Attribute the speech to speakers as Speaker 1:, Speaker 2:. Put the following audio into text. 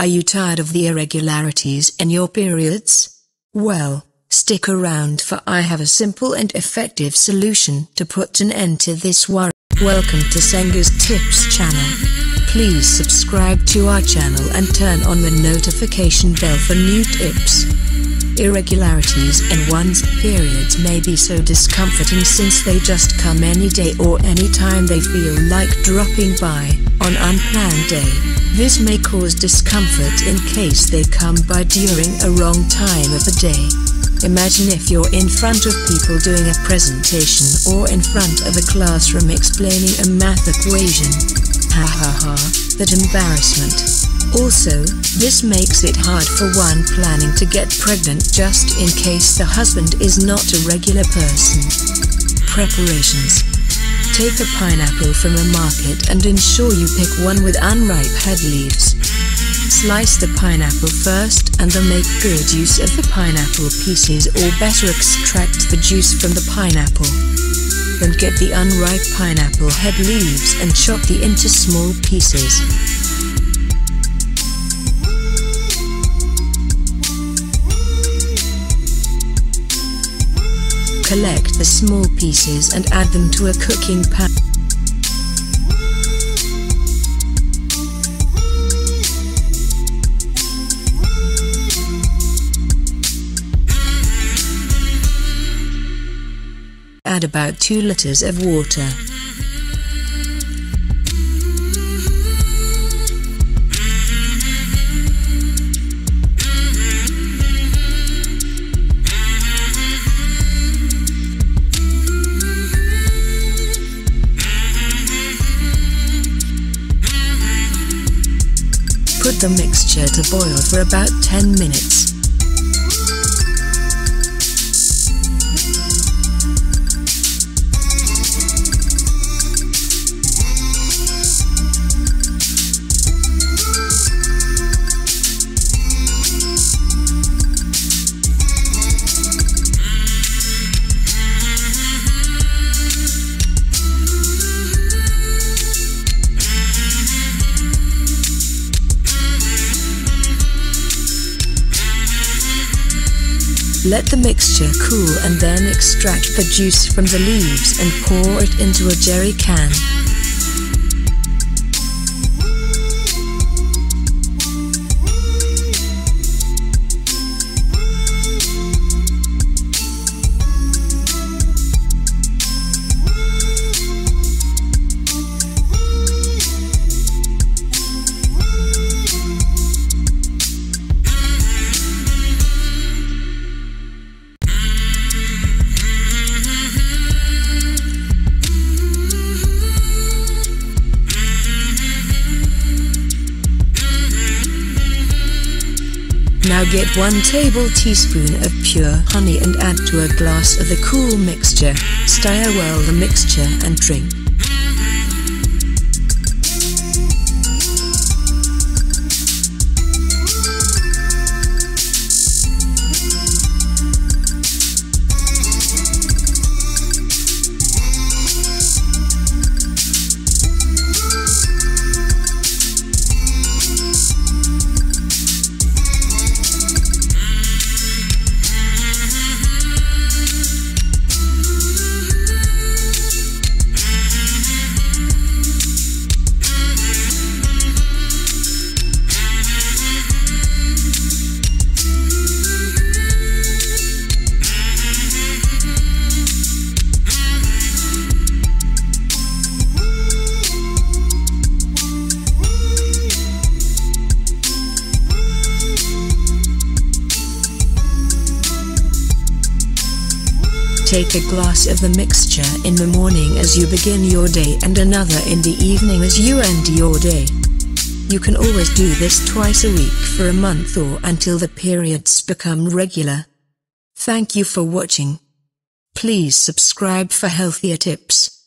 Speaker 1: Are you tired of the irregularities in your periods? Well, stick around for I have a simple and effective solution to put an end to this worry. Welcome to Senga's Tips channel. Please subscribe to our channel and turn on the notification bell for new tips. Irregularities in one's periods may be so discomforting since they just come any day or any time they feel like dropping by on unplanned day. This may cause discomfort in case they come by during a wrong time of the day. Imagine if you're in front of people doing a presentation or in front of a classroom explaining a math equation. Ha ha ha, that embarrassment. Also, this makes it hard for one planning to get pregnant just in case the husband is not a regular person. Preparations. Take a pineapple from a market and ensure you pick one with unripe head leaves. Slice the pineapple first and then make good use of the pineapple pieces or better extract the juice from the pineapple. Then get the unripe pineapple head leaves and chop the into small pieces. Collect the small pieces and add them to a cooking pan. Add about 2 liters of water. Put the mixture to boil for about 10 minutes. Let the mixture cool and then extract the juice from the leaves and pour it into a jerry can. Now get 1 table teaspoon of pure honey and add to a glass of the cool mixture. Stir well the mixture and drink. Take a glass of the mixture in the morning as you begin your day and another in the evening as you end your day. You can always do this twice a week for a month or until the periods become regular. Thank you for watching. Please subscribe for healthier tips.